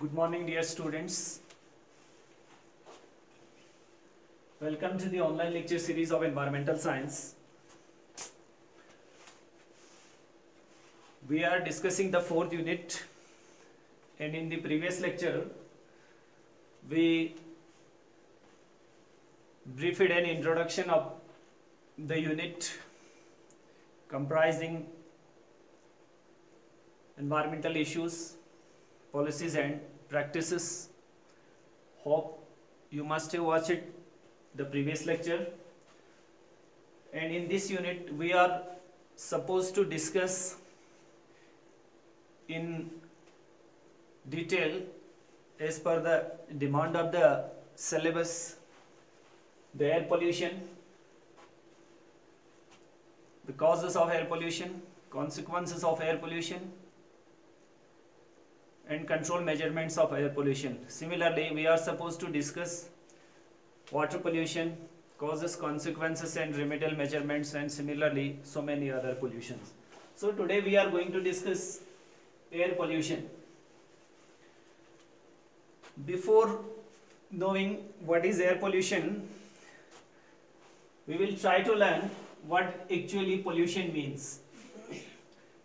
Good morning, dear students. Welcome to the online lecture series of environmental science. We are discussing the fourth unit, and in the previous lecture, we briefed an introduction of the unit comprising environmental issues, policies and practices. Hope you must have watched it the previous lecture. And in this unit, we are supposed to discuss in detail as per the demand of the syllabus the air pollution, the causes of air pollution, consequences of air pollution, and control measurements of air pollution. Similarly, we are supposed to discuss water pollution, causes, consequences and remedial measurements and similarly so many other pollutions. So today we are going to discuss air pollution. Before knowing what is air pollution, we will try to learn what actually pollution means.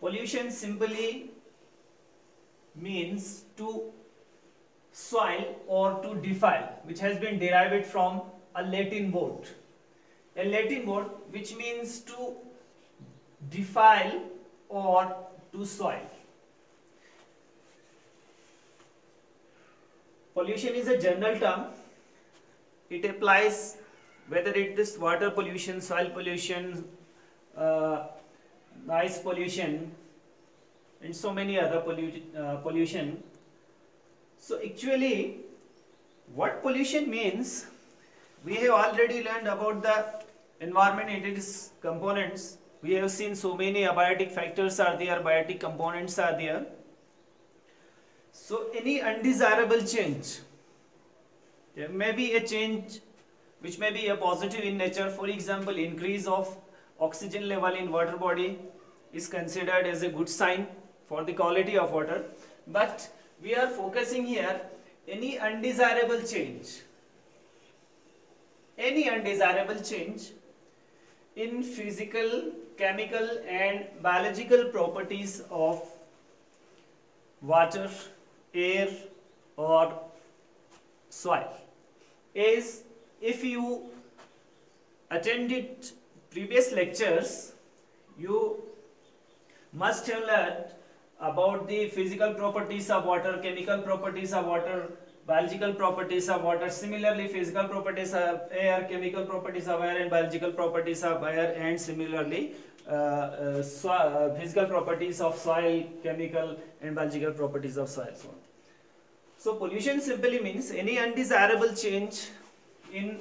Pollution simply means to soil or to defile which has been derived from a Latin word. A Latin word which means to defile or to soil. Pollution is a general term. It applies whether it is water pollution, soil pollution, uh, noise pollution, and so many other pollu uh, pollution. So actually, what pollution means, we have already learned about the environment and its components. We have seen so many abiotic factors are there, biotic components are there. So any undesirable change, there may be a change which may be a positive in nature. For example, increase of oxygen level in water body is considered as a good sign for the quality of water. But we are focusing here any undesirable change. Any undesirable change in physical, chemical and biological properties of water, air or soil is if you attended previous lectures you must have learned about the physical properties of water chemical properties of water biological properties of water. Similarly physical properties of air chemical properties of air and biological properties of air. And similarly uh, uh, so, uh, physical properties of soil chemical and biological properties of soil. So, so pollution simply means any undesirable change in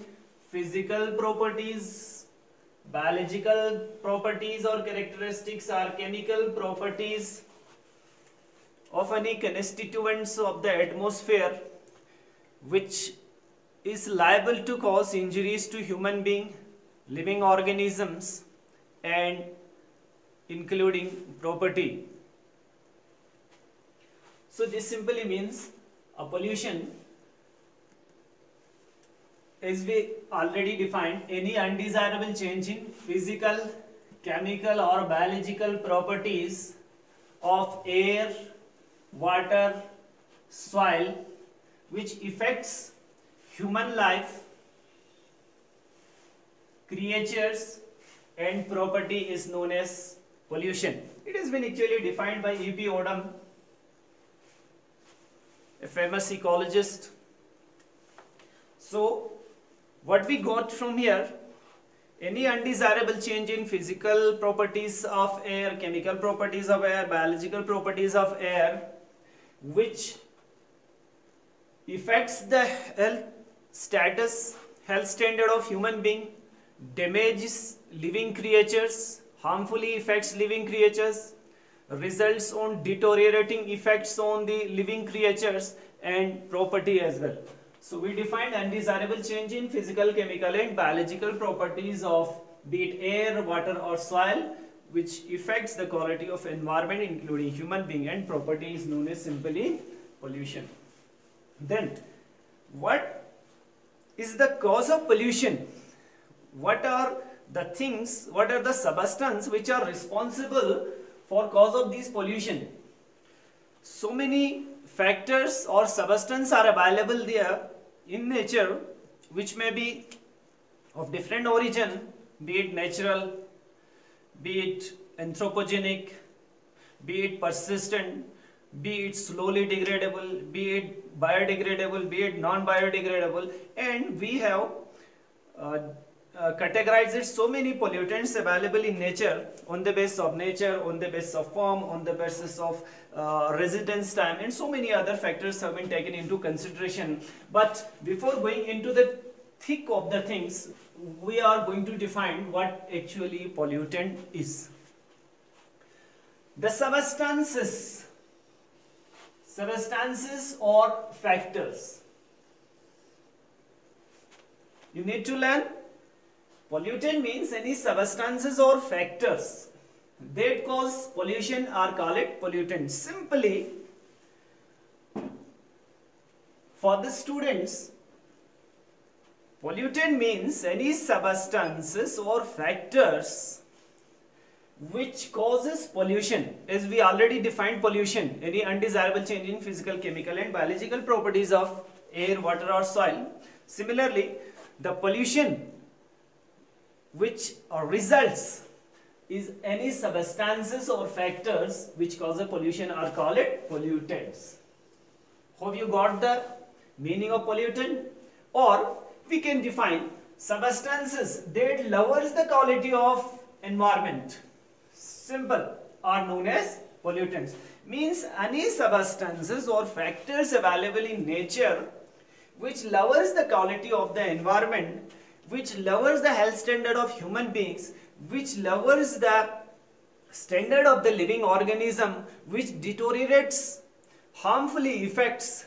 physical properties biological properties or characteristics or chemical properties of any constituents of the atmosphere which is liable to cause injuries to human being living organisms and including property. So this simply means a pollution as we already defined. Any undesirable change in physical chemical or biological properties of air water soil which affects human life creatures and property is known as pollution it has been actually defined by E.P. Odum a famous ecologist so what we got from here any undesirable change in physical properties of air chemical properties of air biological properties of air which affects the health status health standard of human being damages living creatures harmfully affects living creatures results on deteriorating effects on the living creatures and property as well. So we defined undesirable change in physical, chemical and biological properties of be it air, water or soil which affects the quality of environment including human being and property is known as simply pollution. Then, what is the cause of pollution? What are the things, what are the substances which are responsible for cause of this pollution? So many factors or substances are available there in nature which may be of different origin, be it natural, be it anthropogenic, be it persistent, be it slowly degradable, be it biodegradable, be it non-biodegradable and we have uh, uh, categorized so many pollutants available in nature on the basis of nature, on the basis of form, on the basis of uh, residence time and so many other factors have been taken into consideration. But before going into the thick of the things, we are going to define what actually pollutant is. The substances, substances or factors. You need to learn pollutant means any substances or factors that cause pollution are called pollutants. Simply for the students pollutant means any substances or factors which causes pollution. As we already defined pollution any undesirable change in physical chemical and biological properties of air water or soil. Similarly the pollution which results is any substances or factors which cause a pollution are called pollutants. Hope you got the meaning of pollutant? Or we can define substances that lowers the quality of environment. Simple. Are known as pollutants. Means any substances or factors available in nature which lowers the quality of the environment which lowers the health standard of human beings which lowers the standard of the living organism which deteriorates harmfully affects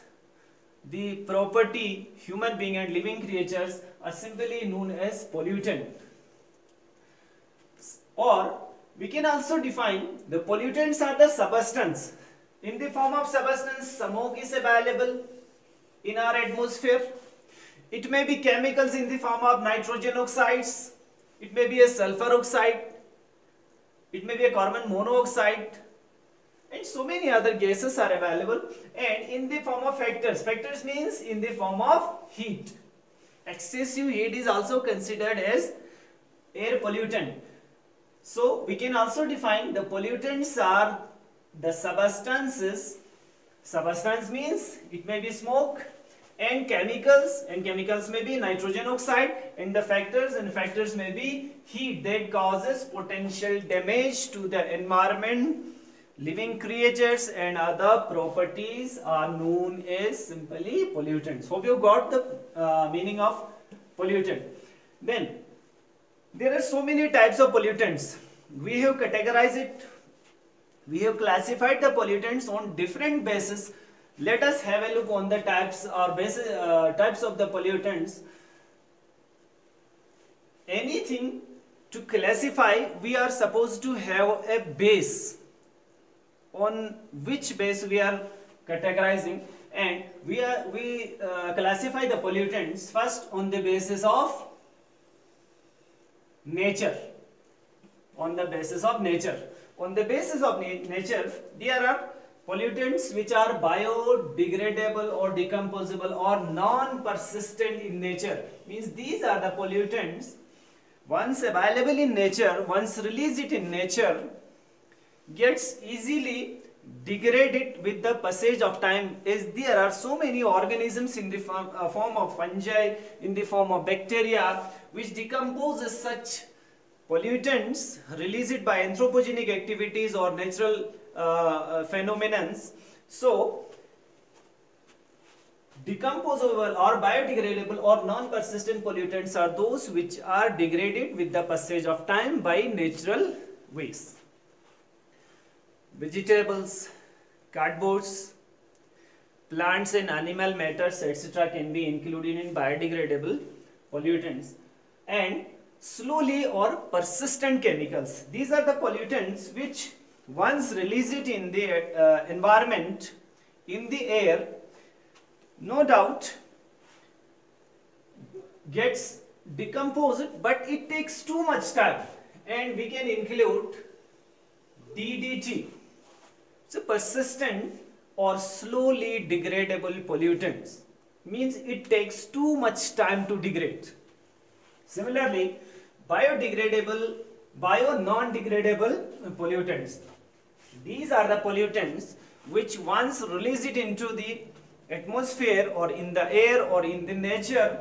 the property human being and living creatures are simply known as pollutant or we can also define the pollutants are the substance. In the form of substance, smoke is available in our atmosphere. It may be chemicals in the form of nitrogen oxides. It may be a sulfur oxide. It may be a carbon monoxide. And so many other gases are available. And in the form of factors. Factors means in the form of heat. Excessive heat is also considered as air pollutant. So we can also define the pollutants are the substances. Substance means it may be smoke and chemicals and chemicals may be nitrogen oxide and the factors and factors may be heat that causes potential damage to the environment living creatures and other properties are known as simply pollutants hope you got the uh, meaning of pollutant then there are so many types of pollutants. We have categorized it. We have classified the pollutants on different bases. Let us have a look on the types or basis, uh, types of the pollutants. Anything to classify, we are supposed to have a base on which base we are categorizing. And we are we uh, classify the pollutants first on the basis of nature. On the basis of nature. On the basis of na nature there are pollutants which are biodegradable or decomposable or non-persistent in nature. Means these are the pollutants. Once available in nature once released it in nature gets easily degraded with the passage of time as there are so many organisms in the form, uh, form of fungi in the form of bacteria which decomposes such pollutants released by anthropogenic activities or natural uh, uh, phenomena. So, decomposable or biodegradable or non-persistent pollutants are those which are degraded with the passage of time by natural ways. Vegetables, cardboards, plants and animal matters etc. can be included in biodegradable pollutants and slowly or persistent chemicals. These are the pollutants which once released in the uh, environment, in the air, no doubt gets decomposed but it takes too much time and we can include DDT. A persistent or slowly degradable pollutants means it takes too much time to degrade. Similarly, biodegradable, bio non-degradable pollutants. These are the pollutants which once release it into the atmosphere or in the air or in the nature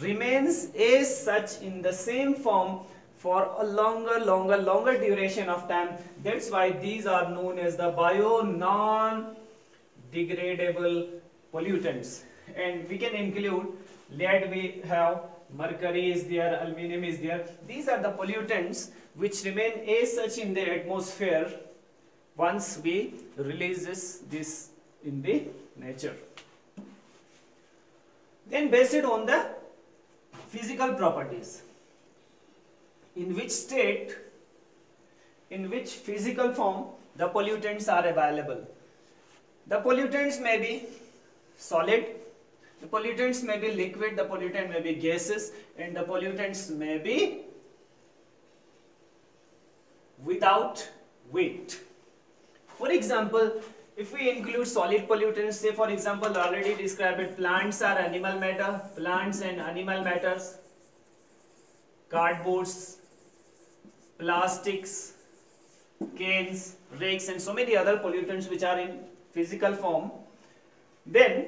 remains as such in the same form for a longer, longer, longer duration of time. That's why these are known as the bio non-degradable pollutants. And we can include lead we have, mercury is there, aluminum is there. These are the pollutants which remain as such in the atmosphere once we release this in the nature. Then based on the physical properties, in which state, in which physical form the pollutants are available. The pollutants may be solid, the pollutants may be liquid, the pollutant may be gases and the pollutants may be without weight. For example, if we include solid pollutants, say for example already described plants are animal matter, plants and animal matters, cardboards, plastics, cans, rakes and so many other pollutants which are in physical form. Then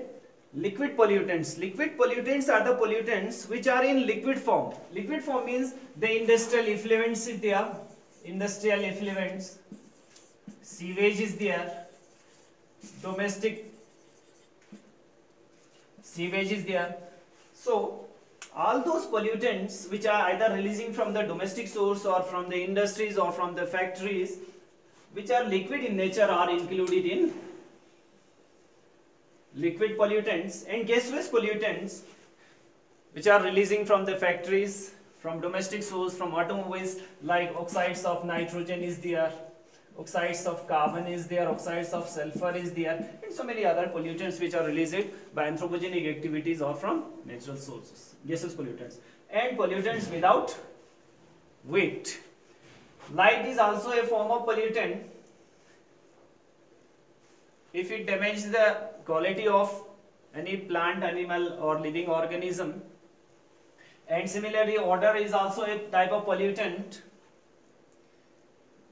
liquid pollutants. Liquid pollutants are the pollutants which are in liquid form. Liquid form means the industrial effluents is there, industrial effluents, sewage is there, domestic sewage is there. So all those pollutants which are either releasing from the domestic source or from the industries or from the factories which are liquid in nature are included in liquid pollutants and gaseous pollutants which are releasing from the factories from domestic source from automobiles like oxides of nitrogen is there oxides of carbon is there, oxides of sulfur is there, and so many other pollutants which are released by anthropogenic activities or from natural sources, gaseous pollutants. And pollutants without weight. Light is also a form of pollutant. If it damages the quality of any plant, animal or living organism, and similarly odor is also a type of pollutant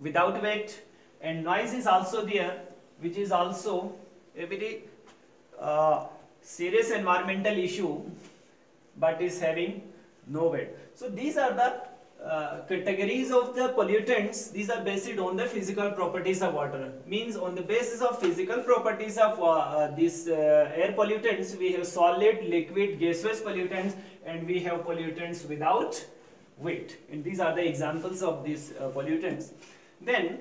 without weight and noise is also there which is also a very uh, serious environmental issue but is having no weight. So these are the uh, categories of the pollutants. These are based on the physical properties of water. Means on the basis of physical properties of uh, these uh, air pollutants we have solid liquid gaseous pollutants and we have pollutants without weight. And these are the examples of these uh, pollutants. Then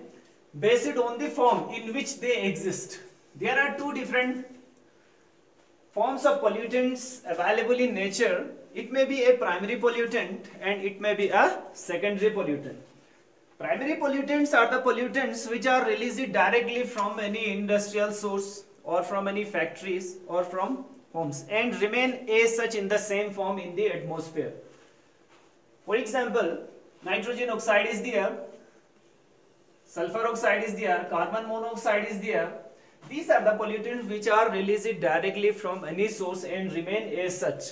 based on the form in which they exist. There are two different forms of pollutants available in nature. It may be a primary pollutant and it may be a secondary pollutant. Primary pollutants are the pollutants which are released directly from any industrial source or from any factories or from homes and remain as such in the same form in the atmosphere. For example, nitrogen oxide is there sulfur oxide is there, carbon monoxide is there. These are the pollutants which are released directly from any source and remain as such.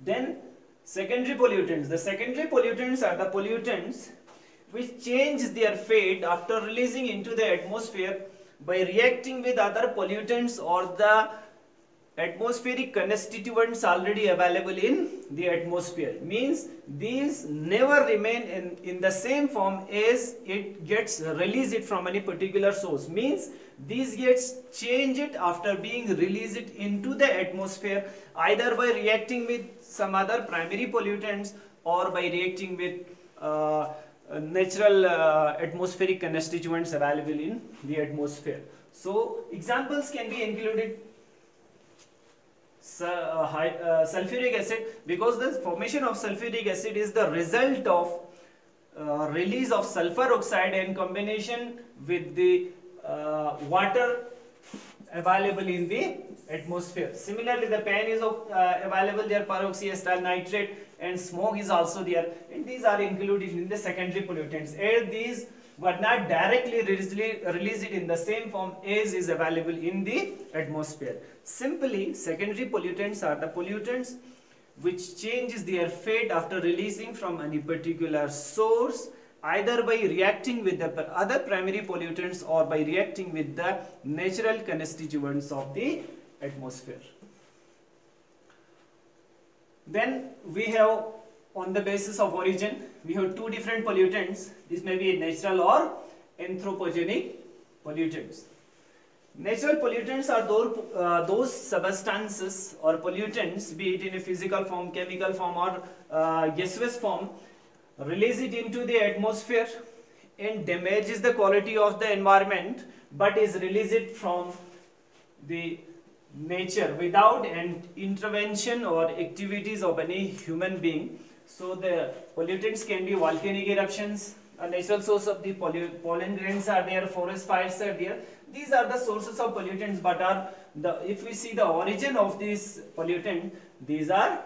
Then secondary pollutants. The secondary pollutants are the pollutants which change their fate after releasing into the atmosphere by reacting with other pollutants or the atmospheric constituents already available in the atmosphere. Means these never remain in, in the same form as it gets released from any particular source. Means these gets changed after being released into the atmosphere either by reacting with some other primary pollutants or by reacting with uh, natural uh, atmospheric constituents available in the atmosphere. So examples can be included uh, uh, sulfuric acid because the formation of sulfuric acid is the result of uh, release of sulfur oxide in combination with the uh, water available in the atmosphere. Similarly, the PAN is uh, available there, peroxyacetyl nitrate and smog is also there and these are included in the secondary pollutants. Air these were not directly released it in the same form as is available in the atmosphere. Simply, secondary pollutants are the pollutants which changes their fate after releasing from any particular source either by reacting with the other primary pollutants or by reacting with the natural constituents of the atmosphere. Then we have on the basis of origin, we have two different pollutants. This may be natural or anthropogenic pollutants. Natural pollutants are those, uh, those substances or pollutants, be it in a physical form, chemical form or uh, gaseous form, release it into the atmosphere and damages the quality of the environment but is released from the nature without an intervention or activities of any human being. So the pollutants can be volcanic eruptions, a natural source of the pollen grains are there, forest fires are there. These are the sources of pollutants but are the if we see the origin of these pollutant, these are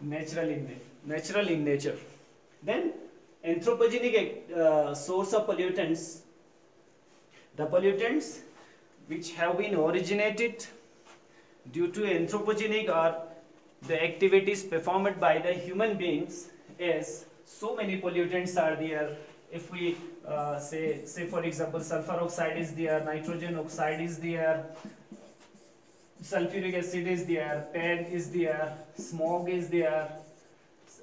natural in natural in nature. Then anthropogenic uh, source of pollutants, the pollutants which have been originated due to anthropogenic or the activities performed by the human beings is so many pollutants are there if we uh, say say for example sulfur oxide is there nitrogen oxide is there sulfuric acid is there PAN is there smog is there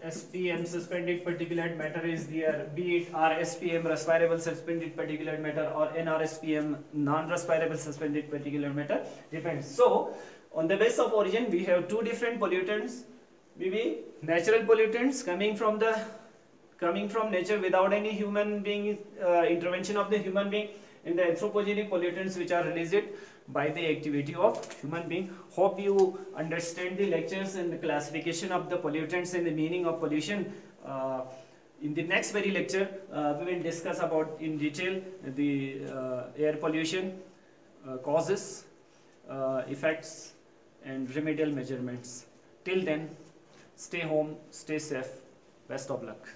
SPM suspended particulate matter is there, be it RSPM respirable suspended particulate matter or NRSPM non-respirable suspended particulate matter depends. So on the base of origin we have two different pollutants, maybe natural pollutants coming from the coming from nature without any human being uh, intervention of the human being and the anthropogenic pollutants which are released by the activity of human being. Hope you understand the lectures and the classification of the pollutants and the meaning of pollution. Uh, in the next very lecture, uh, we will discuss about in detail the uh, air pollution uh, causes, uh, effects and remedial measurements. Till then, stay home, stay safe, best of luck.